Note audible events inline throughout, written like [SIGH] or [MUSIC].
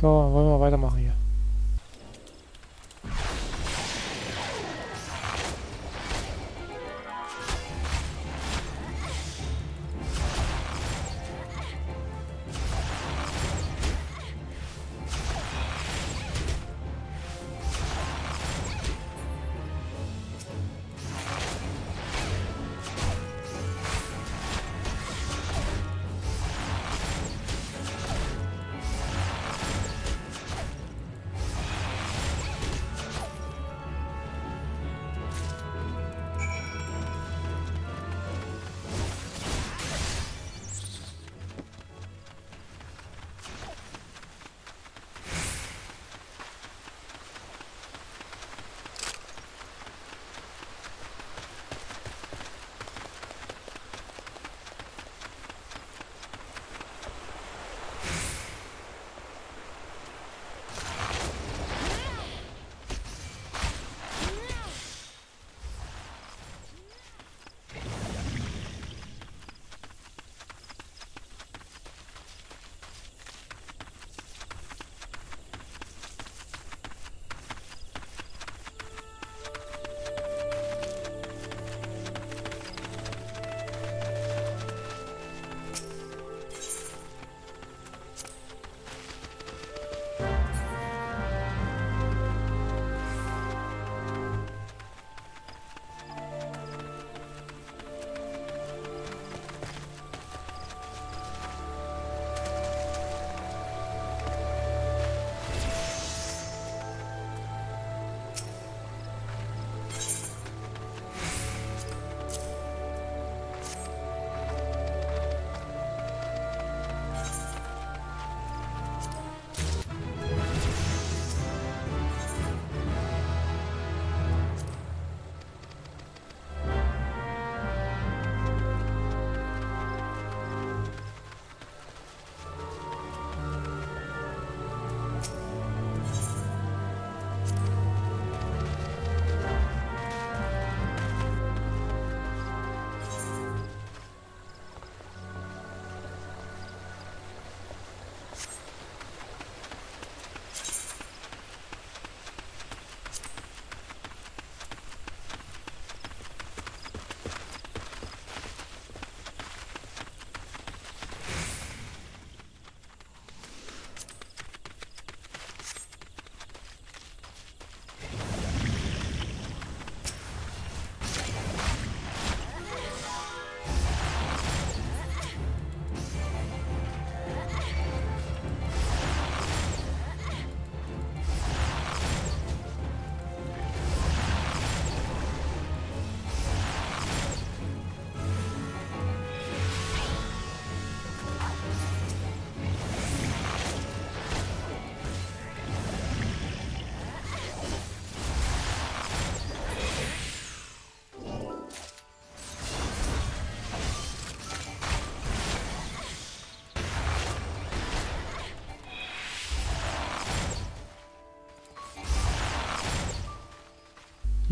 So, wollen wir weitermachen hier.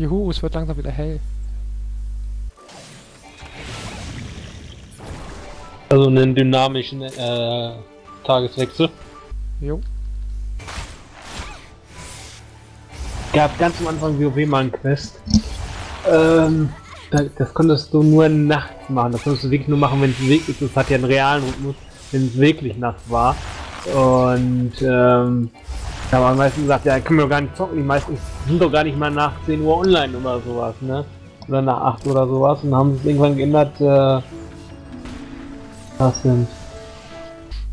Juhu, es wird langsam wieder hell. Also einen dynamischen äh, Tageswechsel. Jo. Gab ganz am Anfang WoW mal einen Quest. Ähm, da- das konntest du nur nachts machen. Das konntest du wirklich nur machen, wenn es wirklich, das hat ja einen realen Rhythmus, wenn es wirklich Nacht war. Und ähm, da haben die meisten gesagt, ja, können wir gar nicht zocken. Die meisten sind doch gar nicht mal nach 10 Uhr online oder sowas, ne? Oder nach 8 oder sowas. Und haben es irgendwann geändert, äh, was sind.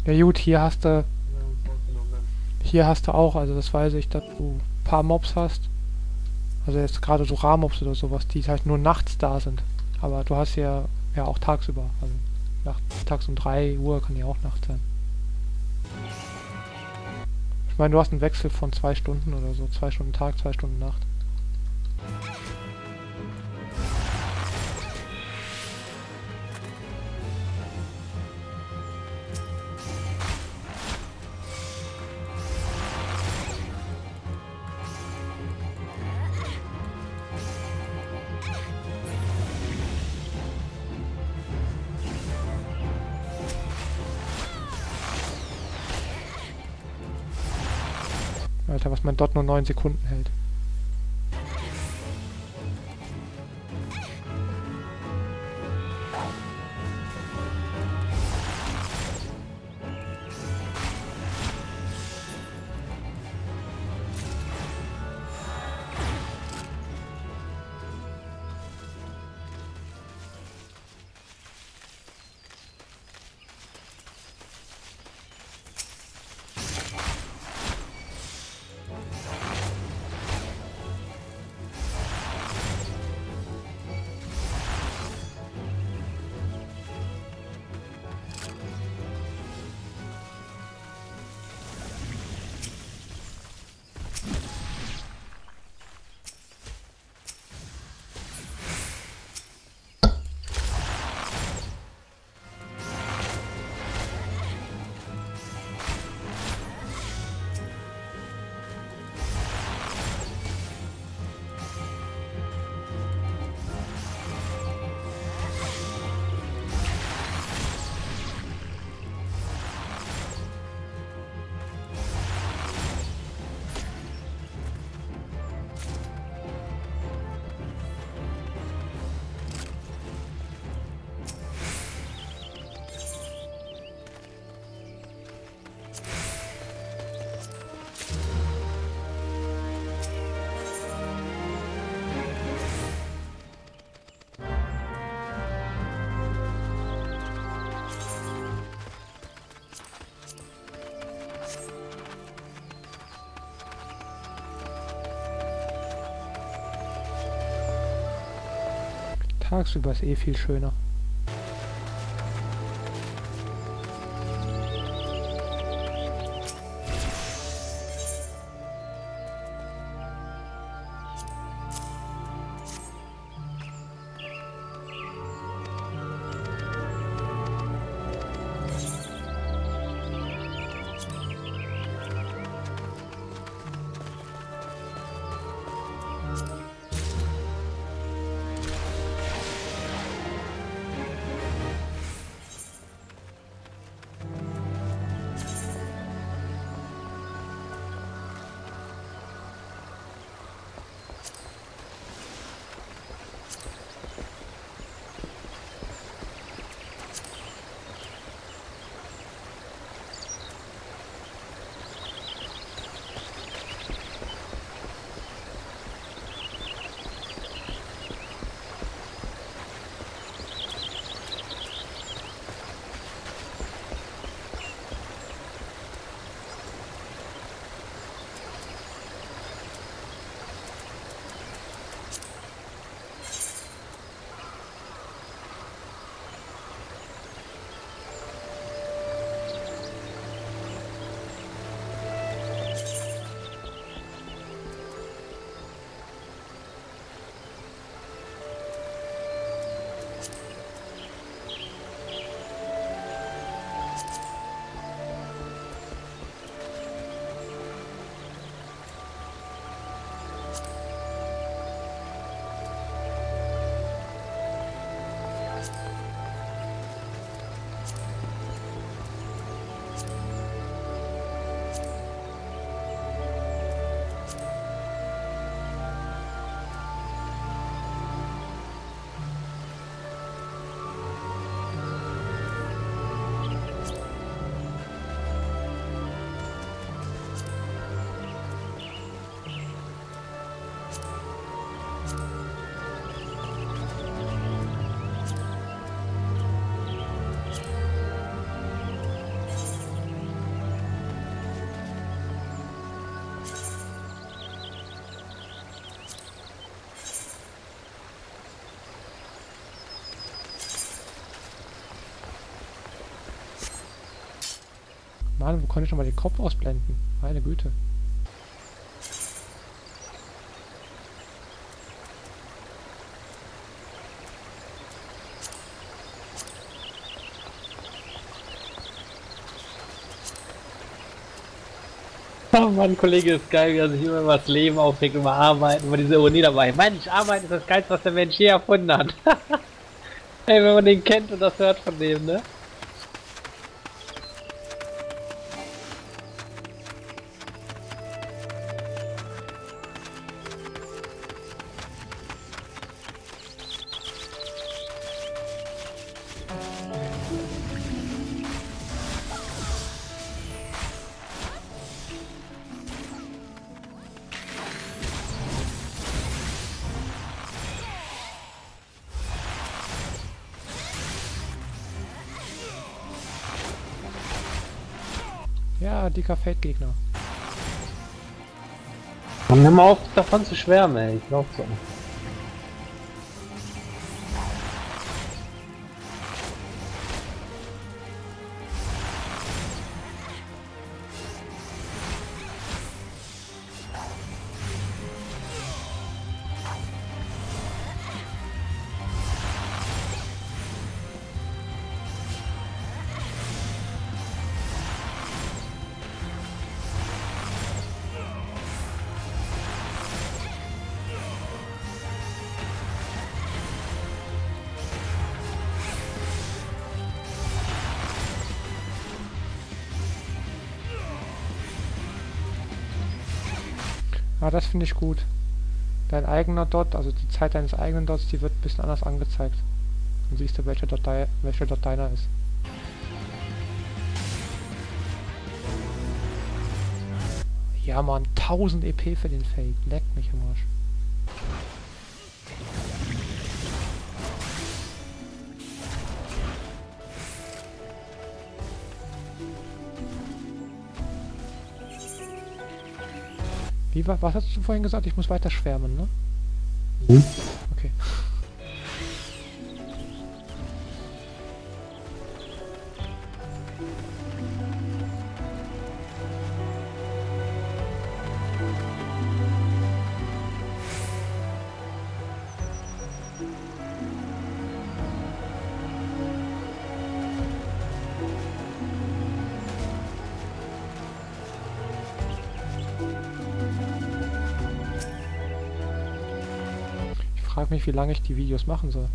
Ja gut, hier hast du hier hast du auch, also das weiß ich, dass du ein paar Mobs hast. Also jetzt gerade so Rahmobs oder sowas, die halt nur nachts da sind. Aber du hast ja ja auch tagsüber. Also nacht, tags um 3 Uhr kann ja auch Nacht sein. Meine, du hast einen Wechsel von zwei Stunden oder so. Zwei Stunden Tag, zwei Stunden Nacht. Dot nur 9 Sekunden hält. Tagsüber ist eh viel schöner. Mann, wo konnte ich noch mal den Kopf ausblenden? Meine Güte. [LAUGHS] Oh Mann, Kollege, ist geil, wie er sich immer über das Leben aufregt, über Arbeiten, über diese Ironie dabei. Mensch, Arbeit ist das Geilste, was der Mensch je erfunden hat. [LAUGHS] Ey, wenn man den kennt und das hört von dem, ne? Dicker Feldgegner. Hör mal auf, davon zu schwärmen, ey. Ich glaub so. Das finde ich gut. Dein eigener Dot, also die Zeit deines eigenen Dots, die wird ein bisschen anders angezeigt. Dann siehst du, welcher Dot, dei welcher Dot deiner ist. Ja, Mann, 1000 EP für den Fake. Leck mich im Arsch. Wie was hast du vorhin gesagt? Ich muss weiter schwärmen, ne? Hm? Mich, wie lange ich die Videos machen soll.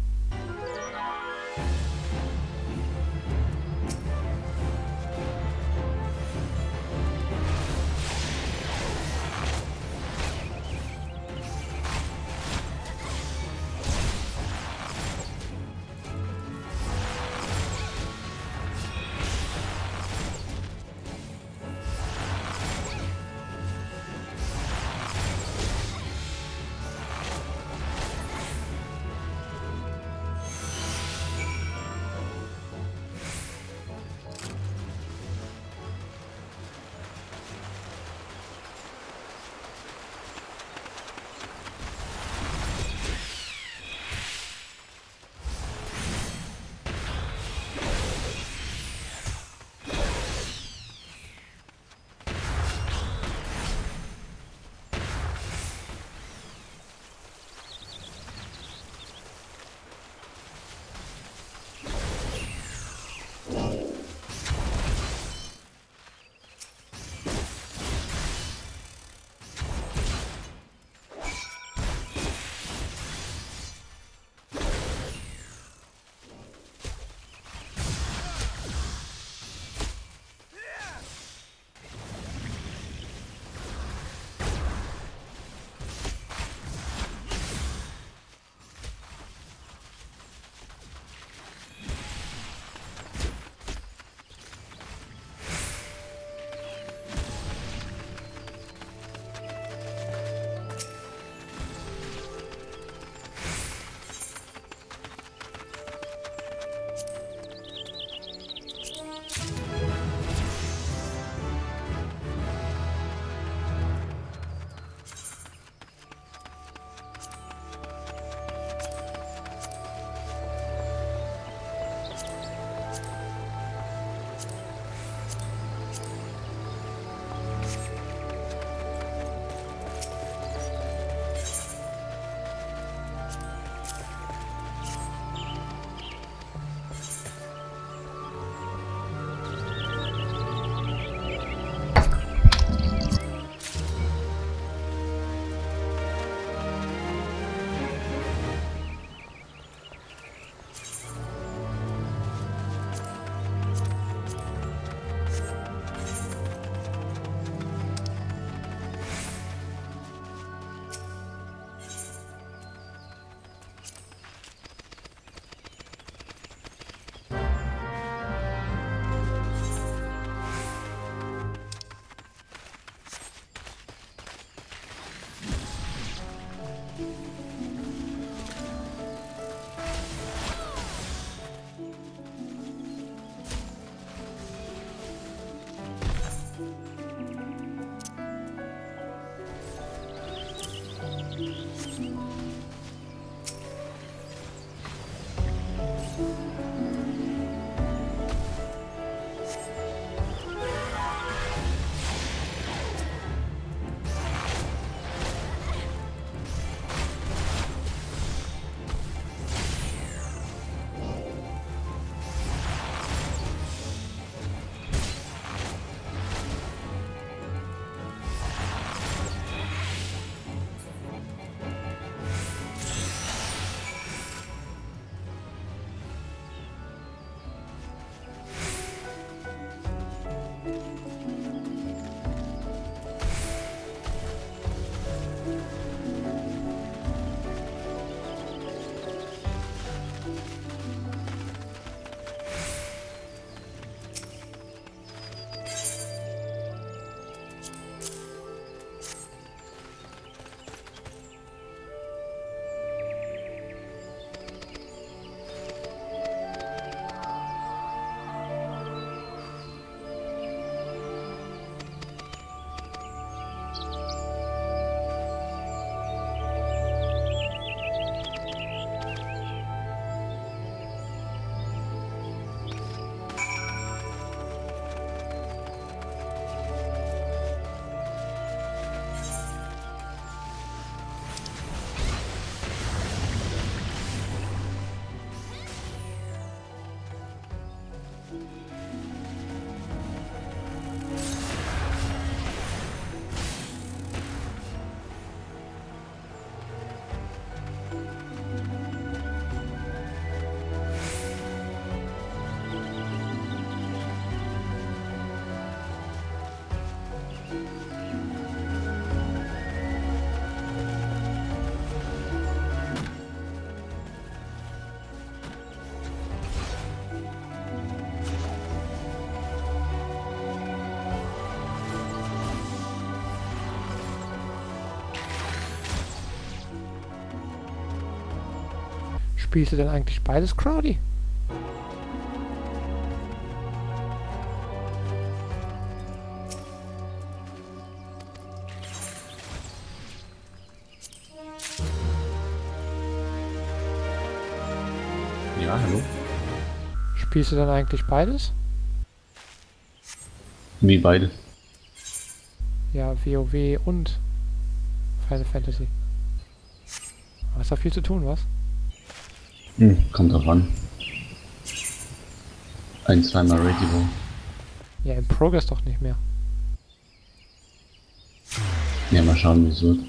Spielst du denn eigentlich beides, Crowdy? Ja, hallo? Spielst du dann eigentlich beides? Wie beide. Ja, WoW und Final Fantasy. Hast da viel zu tun, was? Hm, kommt drauf an. Ein, zweimal Radio. Ja, im Progress doch nicht mehr. Ja, mal schauen, wie es wird.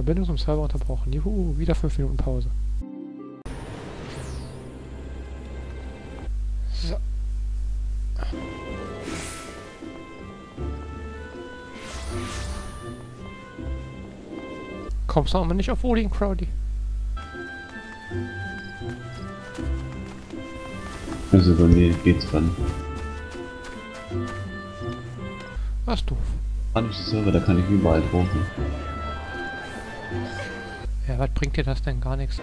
Verbindung zum Server unterbrochen. Juhu, wieder 5 Minuten Pause. So. Kommst du aber nicht auf Odin, Crowdy? Also bei mir geht's dann. Was doof. Spanische Server, da kann ich überall drucken. Was bringt dir das denn? Gar nichts.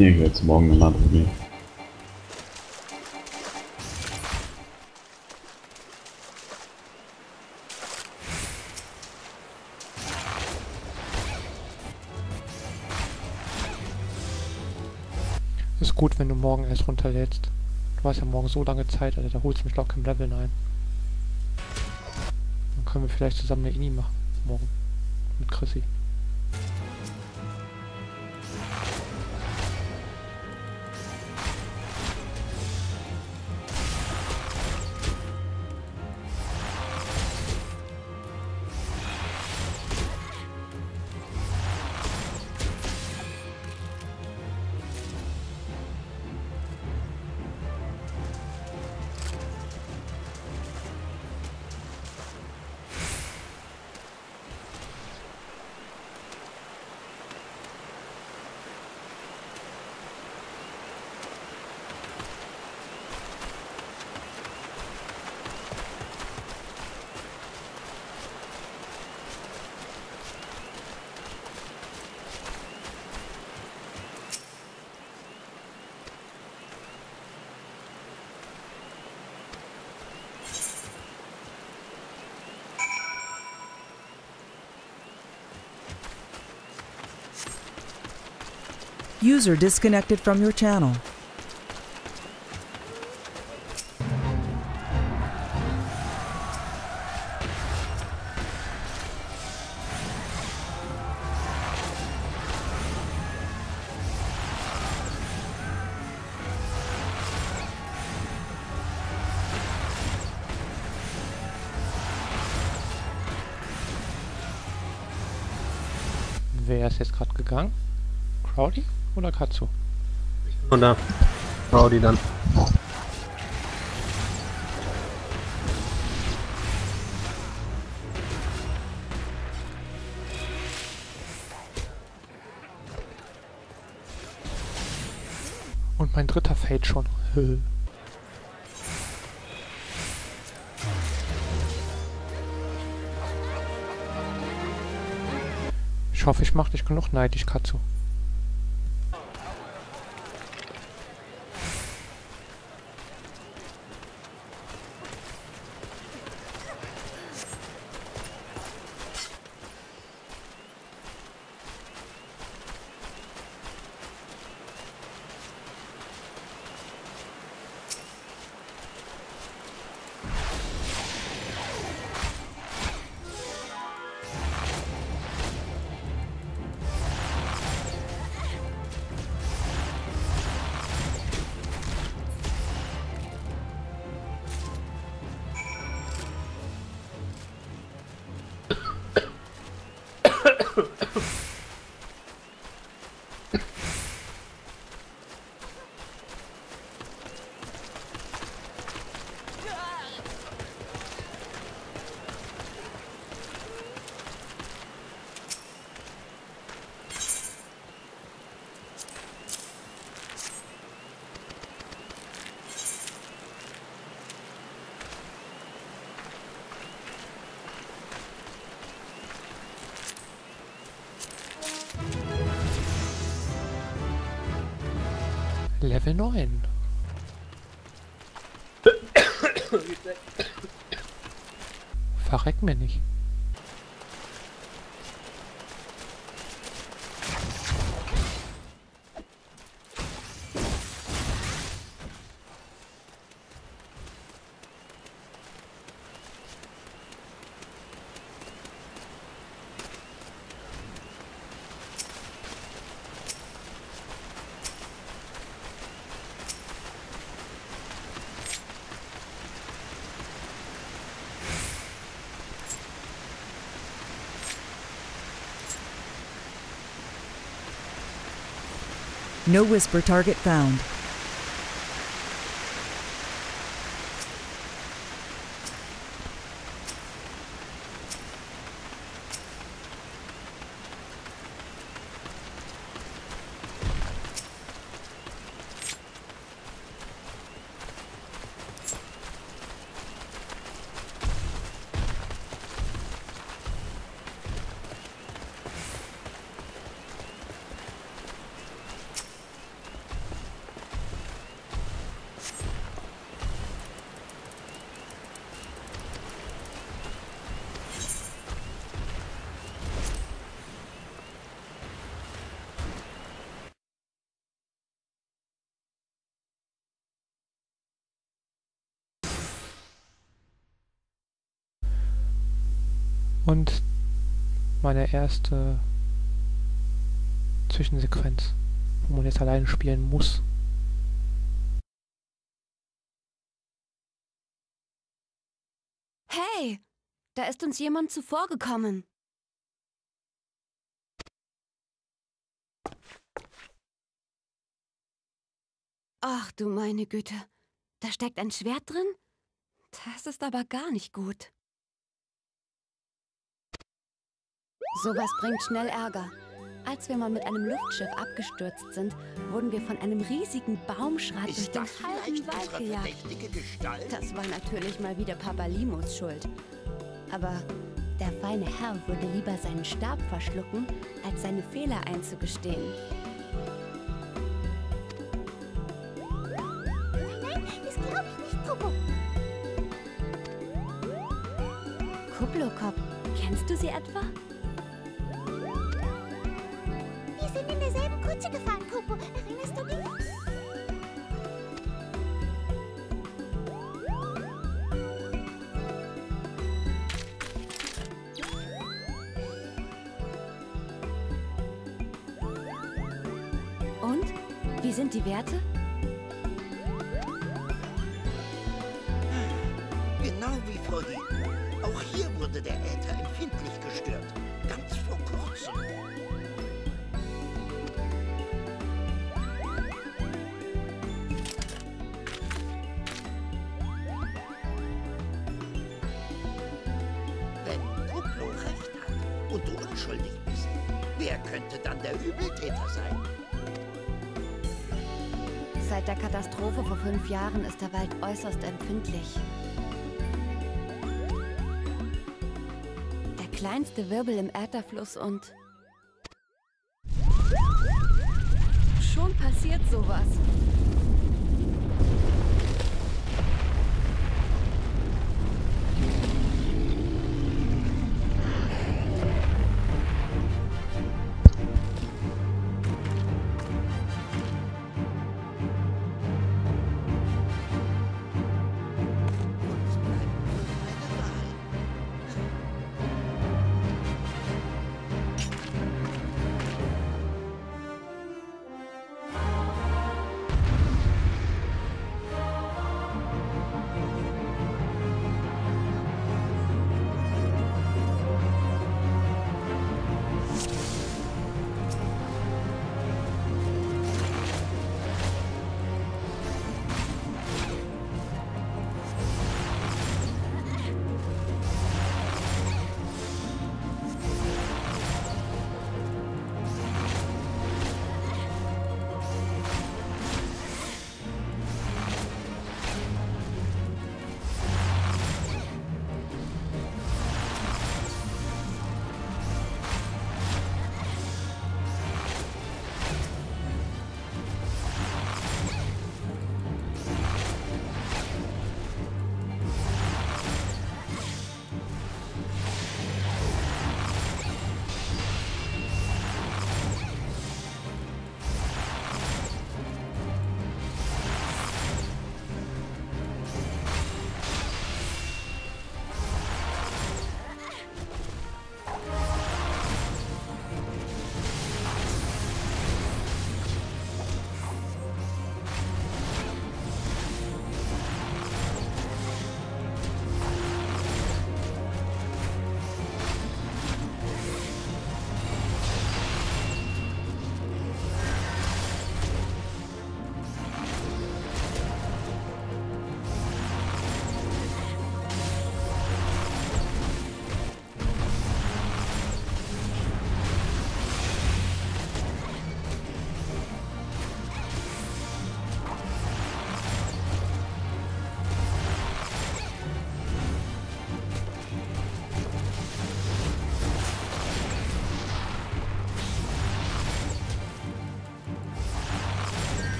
Nee, jetzt morgen nochmal probieren. Ist gut, wenn du morgen erst runterlädst. Du hast ja morgen so lange Zeit, also da holst du mich doch kein Level ein. Dann können wir vielleicht zusammen eine Ini machen. Morgen. Mit Chrissy. User disconnected from your channel. Wer ist jetzt gerade gegangen? Crowdy oder Katsu? Und da. Rowdy dann. Und mein dritter Fade schon. Ich hoffe, ich mache dich genug neidisch, Katsu. Level 9. [COUGHS] Verreck mir nicht. No whisper target found. Und meine erste Zwischensequenz, wo man jetzt alleine spielen muss. Hey, da ist uns jemand zuvorgekommen. Ach du meine Güte, da steckt ein Schwert drin? Das ist aber gar nicht gut. Sowas bringt schnell Ärger. Als wir mal mit einem Luftschiff abgestürzt sind, wurden wir von einem riesigen Baumschrat durch den das halben Wald gejagt. Das war natürlich mal wieder Papa Limos Schuld. Aber der feine Herr würde lieber seinen Stab verschlucken, als seine Fehler einzugestehen. Nein, das glaube ich nicht, Popo. Kublokop, kennst du sie etwa? Kutsche gefahren, Popo. Erinnerst du dich? Und? Wie sind die Werte? Genau wie vorhin. Auch hier wurde der Äther empfindlich gestört. Ganz vor kurzem. Der Übeltäter sein? Seit der Katastrophe vor fünf Jahren ist der Wald äußerst empfindlich. Der kleinste Wirbel im Ätherfluss und...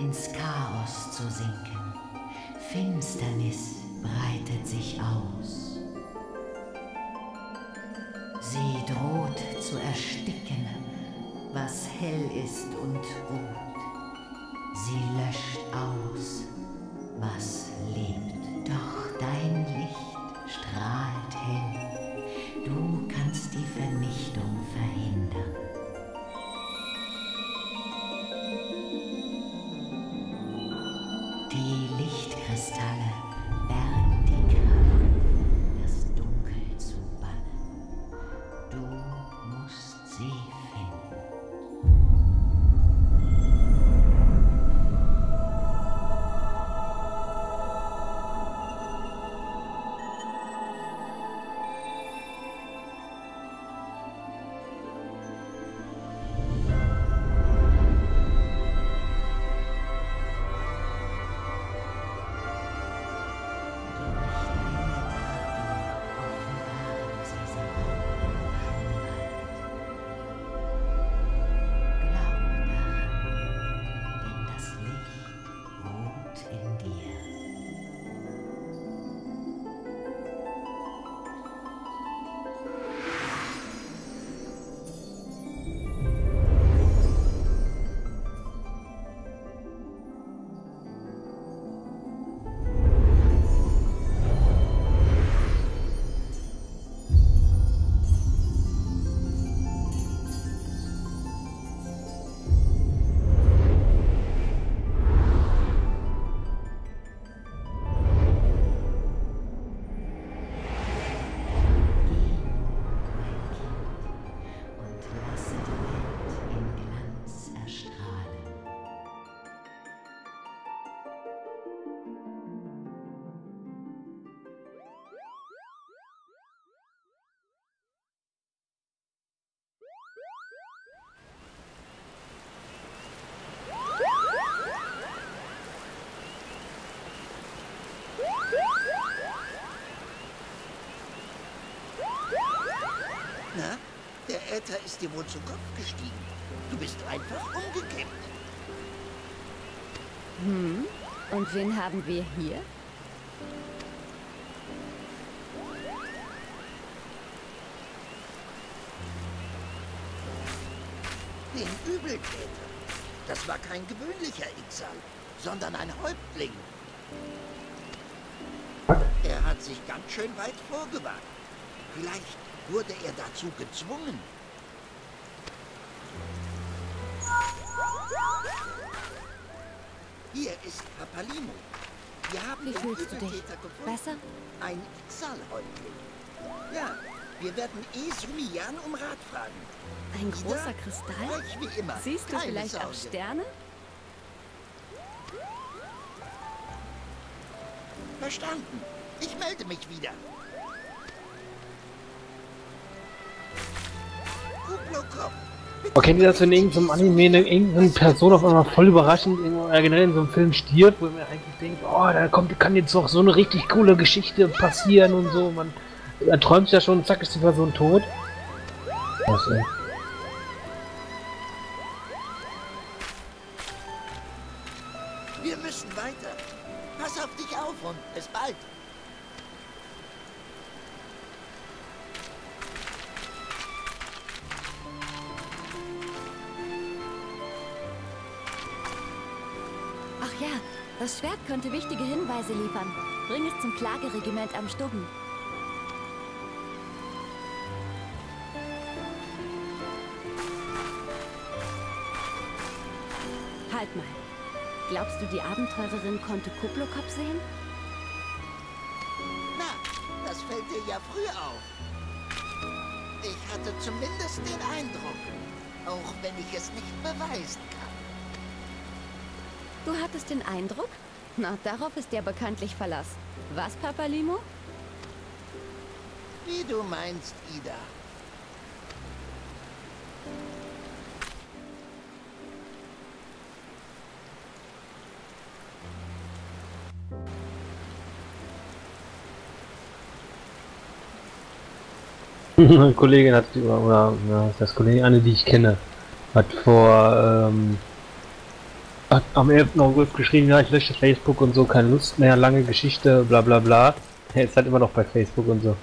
ins Chaos zu sinken. Finsternis breitet sich aus. Sie droht zu ersticken, was hell ist und gut. Sie der Äther ist dir wohl zu Kopf gestiegen. Du bist einfach umgekippt. Hm? Und wen haben wir hier? Den Übeltäter. Das war kein gewöhnlicher Ixal, sondern ein Häuptling. Er hat sich ganz schön weit vorgewagt. Vielleicht wurde er dazu gezwungen. Ist Papalimo. Wir haben Wie fühlst du dich? Gefunden. Besser? Ein Ixal-Häuptling. Ja, wir werden Esumian um Rat fragen. Ein großer Kristall? Ruhig wie immer. Siehst du Keine vielleicht auch Sorge. Sterne? Verstanden. Ich melde mich wieder. Kublokop. Aber kennt ihr das, wenn in irgendeinem Anime eine- irgendeine Person auf einmal voll überraschend oder generell in so einem Film stirbt, wo man eigentlich denkt, oh, da kommt, kann jetzt doch so eine richtig coole Geschichte passieren und so. Man, man träumt ja schon, zack, ist die Person tot. Was, ja früh auf. Ich hatte zumindest den Eindruck. Auch wenn ich es nicht beweisen kann. Du hattest den Eindruck? Na, darauf ist ja bekanntlich Verlass. Was, Papalimo? Wie du meinst, Ida. Eine [LAUGHS] Kollegin hat, oder, ja, das Kollegin, eine, die ich kenne, hat vor ähm, hat am 11. August geschrieben, ja, ich lösche Facebook und so, keine Lust mehr, lange Geschichte, bla bla bla. Er ist halt immer noch bei Facebook und so.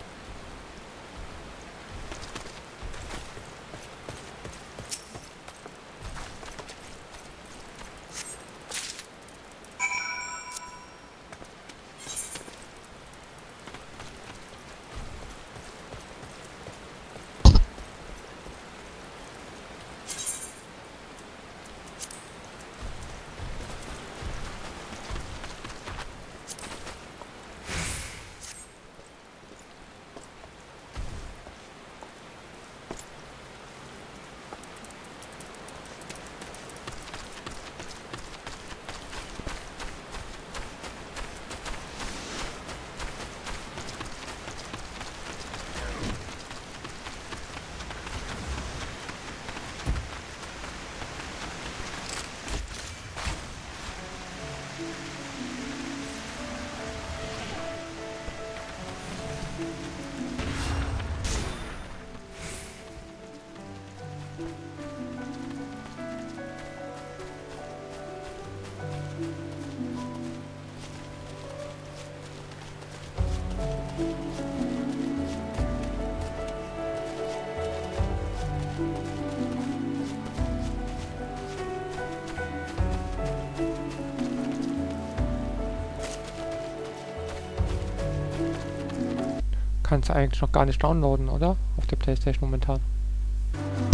Kannst du eigentlich noch gar nicht downloaden, oder? Auf der Playstation momentan.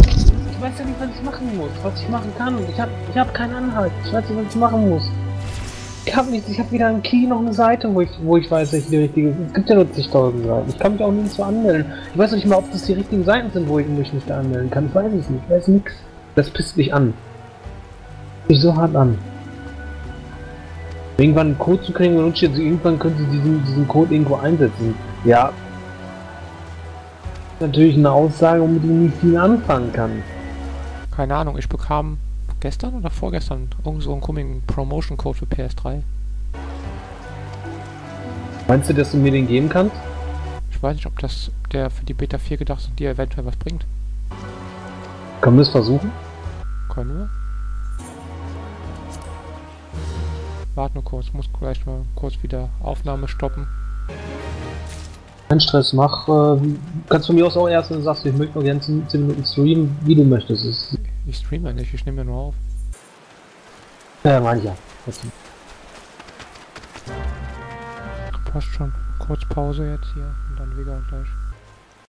Ich weiß ja nicht, was ich machen muss, was ich machen kann. Ich habe ich hab keinen Anhalt. Ich weiß nicht, was ich machen muss. Ich habe nichts. Ich habe weder einen Key noch eine Seite, wo ich, wo ich weiß, ich die richtige. Es gibt ja nur zigtausend Seiten. Ich kann mich auch nirgendwo anmelden. Ich weiß nicht mal, ob das die richtigen Seiten sind, wo ich mich nicht anmelden kann. Ich weiß es nicht. Ich weiß nichts. Das pisst mich an. Mich so hart an. Irgendwann einen Code zu kriegen und jetzt irgendwann können sie diesen, diesen Code irgendwo einsetzen. Ja. Natürlich eine Aussage, womit ich nicht viel anfangen kann. Keine Ahnung, ich bekam gestern oder vorgestern irgend so einen komischen Promotion-Code für PS3. Meinst du, dass du mir den geben kannst? Ich weiß nicht, ob das der für die Beta 4 gedacht ist und dir eventuell was bringt. Können wir es versuchen? Können wir? Warte nur kurz, muss gleich mal kurz wieder Aufnahme stoppen. Kein Stress, mach. Äh, kannst von mir aus auch erst, wenn du sagst, ich möchte noch gerne 10, 10 Minuten streamen, wie du möchtest. Ist, Ich streame ja nicht, ich nehme ja nur auf. äh, meine ich ja. Trotzdem. Passt schon. Kurz Pause jetzt hier und dann wieder gleich.